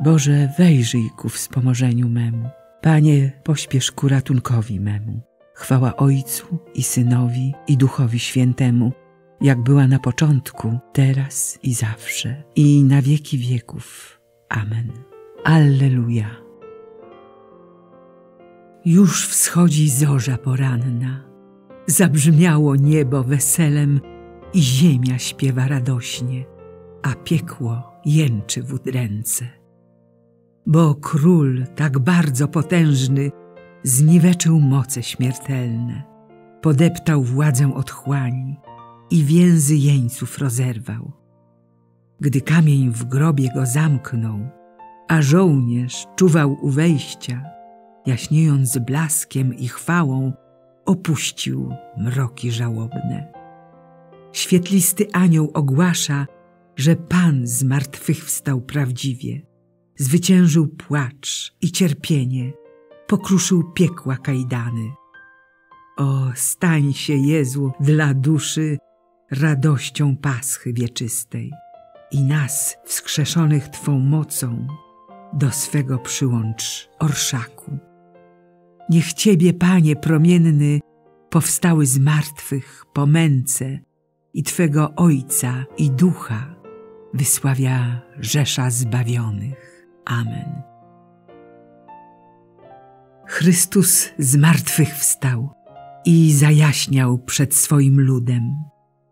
Boże, wejrzyj ku wspomożeniu memu. Panie, pośpiesz ku ratunkowi memu. Chwała Ojcu i Synowi i Duchowi Świętemu, jak była na początku, teraz i zawsze, i na wieki wieków. Amen. Alleluja. Już wschodzi zorza poranna, zabrzmiało niebo weselem i ziemia śpiewa radośnie, a piekło jęczy w udręce. Bo król tak bardzo potężny zniweczył moce śmiertelne, podeptał władzę otchłani i więzy jeńców rozerwał. Gdy kamień w grobie go zamknął, a żołnierz czuwał u wejścia, jaśniejąc blaskiem i chwałą, opuścił mroki żałobne. Świetlisty anioł ogłasza, że Pan z martwych wstał prawdziwie, zwyciężył płacz i cierpienie, pokruszył piekła kajdany. O, stań się, Jezu, dla duszy radością Paschy wieczystej i nas, wskrzeszonych Twą mocą, do swego przyłącz orszaku. Niech Ciebie, Panie promienny, powstały z martwych po męce i Twego Ojca i Ducha wysławia rzesza zbawionych. Amen. Chrystus z martwych wstał i zajaśniał przed swoim ludem,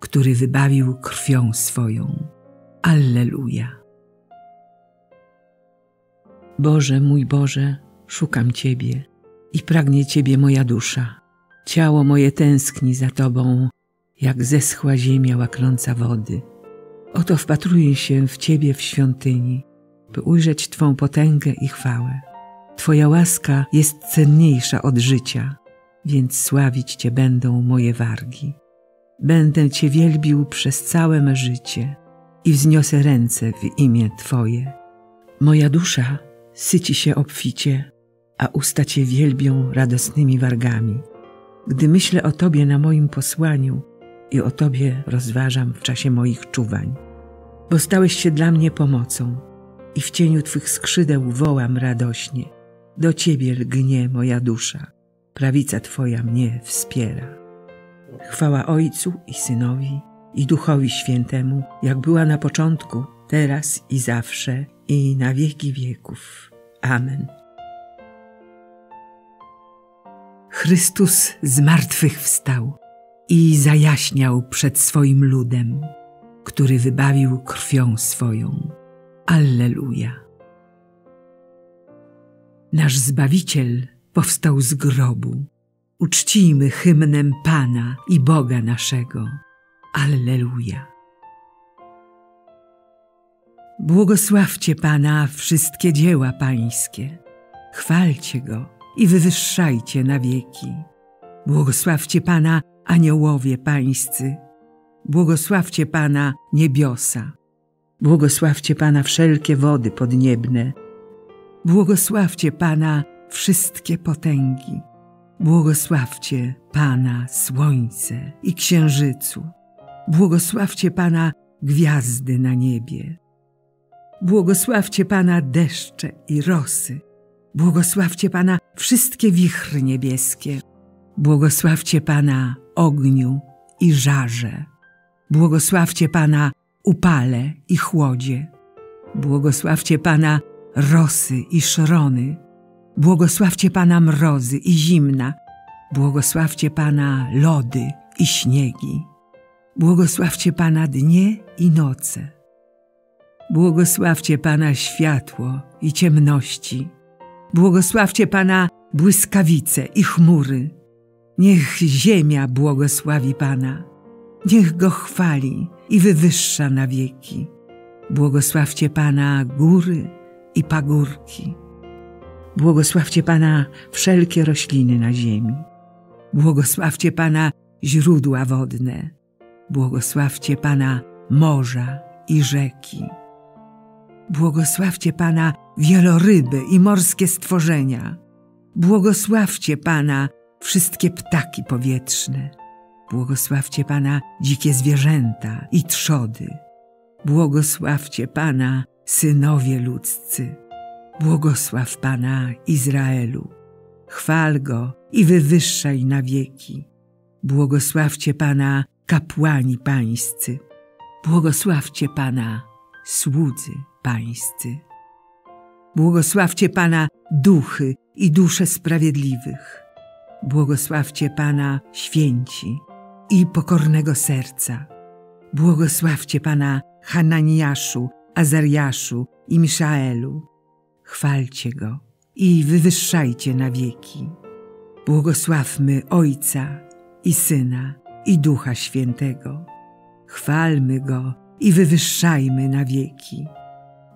który wybawił krwią swoją. Alleluja. Boże, mój Boże, szukam Ciebie i pragnie Ciebie moja dusza. Ciało moje tęskni za Tobą, jak zeschła ziemia łaknąca wody. Oto wpatruję się w Ciebie w świątyni, by ujrzeć Twą potęgę i chwałę. Twoja łaska jest cenniejsza od życia, więc sławić Cię będą moje wargi. Będę Cię wielbił przez całe me życie i wzniosę ręce w imię Twoje. Moja dusza syci się obficie, a usta Cię wielbią radosnymi wargami. Gdy myślę o Tobie na moim posłaniu i o Tobie rozważam w czasie moich czuwań, bo stałeś się dla mnie pomocą i w cieniu Twych skrzydeł wołam radośnie. Do Ciebie lgnie moja dusza, prawica Twoja mnie wspiera. Chwała Ojcu i Synowi i Duchowi Świętemu, jak była na początku, teraz i zawsze, i na wieki wieków. Amen. Chrystus z martwych wstał i zajaśniał przed swoim ludem, który wybawił krwią swoją. Alleluja. Nasz Zbawiciel powstał z grobu. Uczcijmy hymnem Pana i Boga naszego. Alleluja. Błogosławcie Pana wszystkie dzieła Pańskie. Chwalcie Go i wywyższajcie na wieki. Błogosławcie Pana aniołowie Pańscy. Błogosławcie Pana niebiosa. Błogosławcie Pana wszelkie wody podniebne. Błogosławcie Pana wszystkie potęgi. Błogosławcie Pana słońce i księżycu. Błogosławcie Pana gwiazdy na niebie. Błogosławcie Pana deszcze i rosy. Błogosławcie Pana wszystkie wichry niebieskie. Błogosławcie Pana ogniu i żarze. Błogosławcie Pana upale i chłodzie. Błogosławcie Pana rosy i szrony. Błogosławcie Pana mrozy i zimna. Błogosławcie Pana lody i śniegi. Błogosławcie Pana dnie i noce. Błogosławcie Pana światło i ciemności. Błogosławcie Pana błyskawice i chmury. Niech ziemia błogosławi Pana. Niech Go chwali i wywyższa na wieki. Błogosławcie Pana góry i pagórki. Błogosławcie Pana wszelkie rośliny na ziemi. Błogosławcie Pana źródła wodne. Błogosławcie Pana morza i rzeki. Błogosławcie Pana wieloryby i morskie stworzenia. Błogosławcie Pana wszystkie ptaki powietrzne. Błogosławcie Pana dzikie zwierzęta i trzody. Błogosławcie Pana synowie ludzcy. Błogosław Pana Izraelu. Chwal Go i wywyższaj na wieki. Błogosławcie Pana kapłani pańscy. Błogosławcie Pana słudzy pańscy. Błogosławcie Pana duchy i dusze sprawiedliwych. Błogosławcie Pana święci i pokornego serca. Błogosławcie Pana Hananiaszu, Azariaszu i Miszaelu. Chwalcie Go i wywyższajcie na wieki. Błogosławmy Ojca i Syna i Ducha Świętego. Chwalmy Go i wywyższajmy na wieki.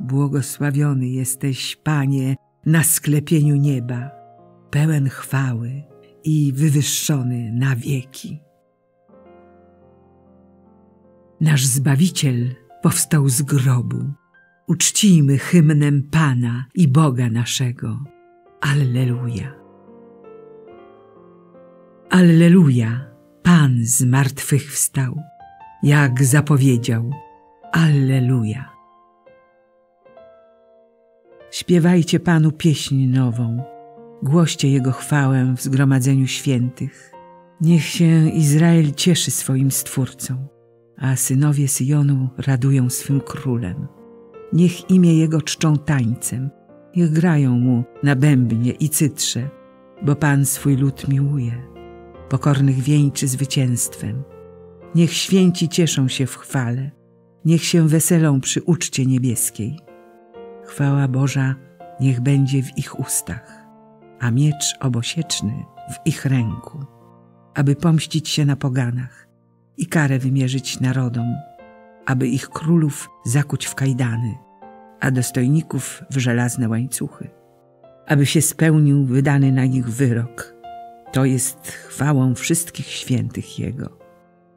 Błogosławiony jesteś, Panie, na sklepieniu nieba, pełen chwały i wywyższony na wieki. Nasz Zbawiciel powstał z grobu. Uczcijmy hymnem Pana i Boga naszego. Alleluja. Alleluja, Pan z martwych wstał, jak zapowiedział. Alleluja. Śpiewajcie Panu pieśń nową, głoście Jego chwałę w zgromadzeniu świętych. Niech się Izrael cieszy swoim Stwórcą, a synowie Syjonu radują swym królem. Niech imię Jego czczą tańcem, niech grają Mu na bębnie i cytrze, bo Pan swój lud miłuje, pokornych wieńczy zwycięstwem. Niech święci cieszą się w chwale, niech się weselą przy uczcie niebieskiej. Chwała Boża niech będzie w ich ustach, a miecz obosieczny w ich ręku, aby pomścić się na poganach i karę wymierzyć narodom, aby ich królów zakuć w kajdany, a dostojników w żelazne łańcuchy, aby się spełnił wydany na nich wyrok. To jest chwałą wszystkich świętych Jego.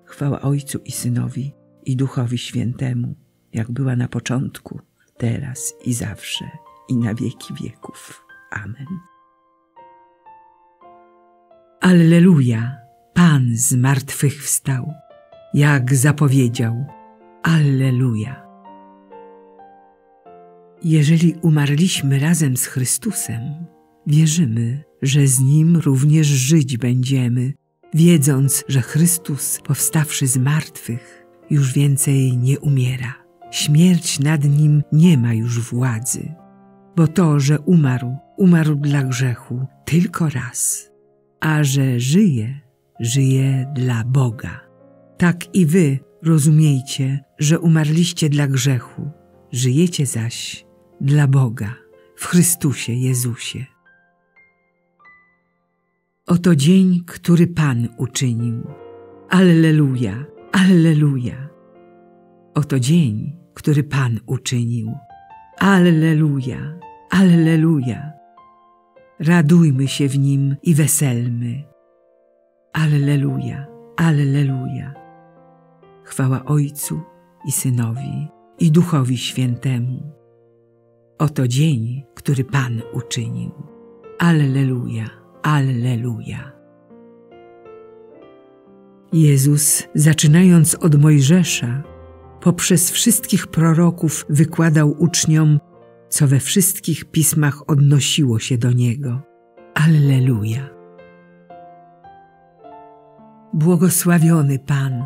Chwała Ojcu i Synowi i Duchowi Świętemu, jak była na początku, teraz i zawsze, i na wieki wieków. Amen. Alleluja, Pan z martwych wstał, jak zapowiedział. Alleluja. Jeżeli umarliśmy razem z Chrystusem, wierzymy, że z Nim również żyć będziemy, wiedząc, że Chrystus, powstawszy z martwych, już więcej nie umiera. Śmierć nad Nim nie ma już władzy, bo to, że umarł, umarł dla grzechu tylko raz, a że żyje, żyje dla Boga. Tak i wy rozumiejcie, że umarliście dla grzechu, żyjecie zaś dla Boga w Chrystusie Jezusie. Oto dzień, który Pan uczynił. Alleluja, Alleluja. Oto dzień, który Pan uczynił. Alleluja, Alleluja. Radujmy się w nim i weselmy. Alleluja, Alleluja. Chwała Ojcu i Synowi i Duchowi Świętemu. Oto dzień, który Pan uczynił. Alleluja, Alleluja. Jezus, zaczynając od Mojżesza, poprzez wszystkich proroków wykładał uczniom, co we wszystkich pismach odnosiło się do Niego. Alleluja. Błogosławiony Pan,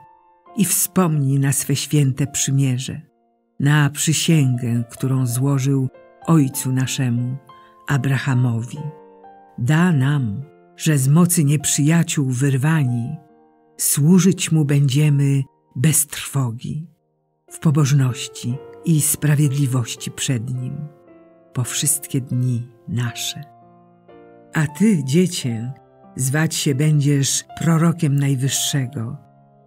i wspomni na swe święte przymierze, na przysięgę, którą złożył Ojcu naszemu, Abrahamowi. Da nam, że z mocy nieprzyjaciół wyrwani, służyć Mu będziemy bez trwogi, w pobożności i sprawiedliwości przed Nim, po wszystkie dni nasze. A Ty, dziecię, zwać się będziesz prorokiem Najwyższego,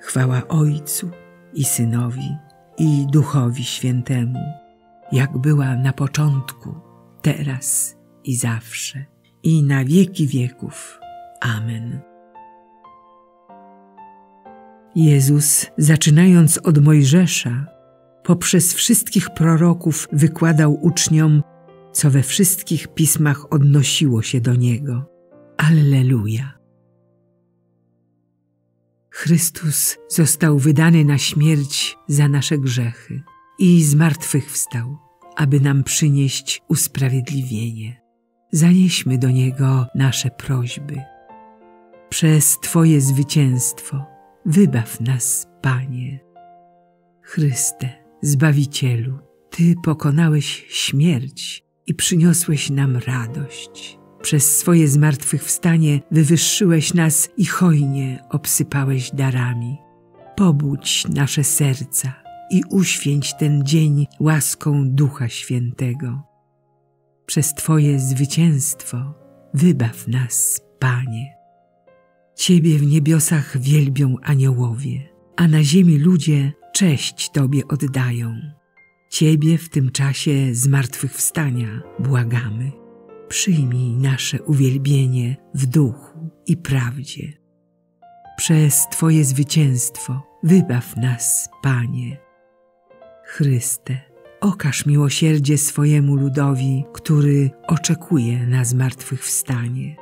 Chwała Ojcu i Synowi i Duchowi Świętemu, jak była na początku, teraz i zawsze, i na wieki wieków. Amen. Jezus, zaczynając od Mojżesza, poprzez wszystkich proroków wykładał uczniom, co we wszystkich pismach odnosiło się do Niego. Alleluja! Chrystus został wydany na śmierć za nasze grzechy i zmartwychwstał, aby nam przynieść usprawiedliwienie. Zanieśmy do Niego nasze prośby. Przez Twoje zwycięstwo wybaw nas, Panie. Chryste, Zbawicielu, Ty pokonałeś śmierć i przyniosłeś nam radość. Przez swoje zmartwychwstanie wywyższyłeś nas i hojnie obsypałeś darami. Pobudź nasze serca i uświęć ten dzień łaską Ducha Świętego. Przez Twoje zwycięstwo wybaw nas, Panie. Ciebie w niebiosach wielbią aniołowie, a na ziemi ludzie cześć Tobie oddają. Ciebie w tym czasie zmartwychwstania błagamy. Przyjmij nasze uwielbienie w duchu i prawdzie. Przez Twoje zwycięstwo wybaw nas, Panie. Chryste, okaż miłosierdzie swojemu ludowi, który oczekuje na zmartwychwstanie.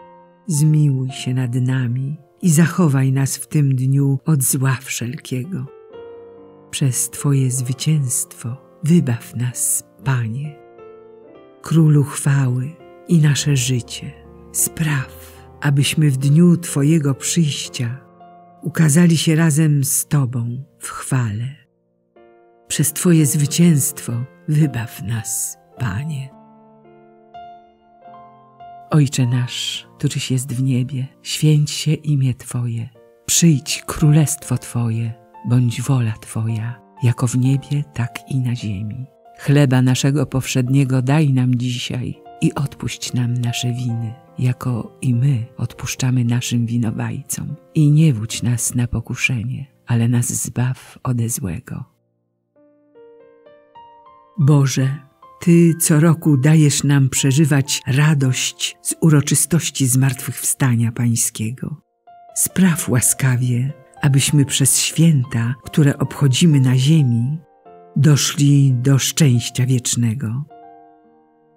Zmiłuj się nad nami i zachowaj nas w tym dniu od zła wszelkiego. Przez Twoje zwycięstwo wybaw nas, Panie. Królu chwały i nasze życie, spraw, abyśmy w dniu Twojego przyjścia ukazali się razem z Tobą w chwale. Przez Twoje zwycięstwo wybaw nas, Panie. Ojcze nasz, któryś jest w niebie, święć się imię Twoje, przyjdź królestwo Twoje, bądź wola Twoja, jako w niebie, tak i na ziemi. Chleba naszego powszedniego daj nam dzisiaj i odpuść nam nasze winy, jako i my odpuszczamy naszym winowajcom. I nie wódź nas na pokuszenie, ale nas zbaw ode złego. Boże, ty co roku dajesz nam przeżywać radość z uroczystości zmartwychwstania Pańskiego. Spraw łaskawie, abyśmy przez święta, które obchodzimy na ziemi, doszli do szczęścia wiecznego.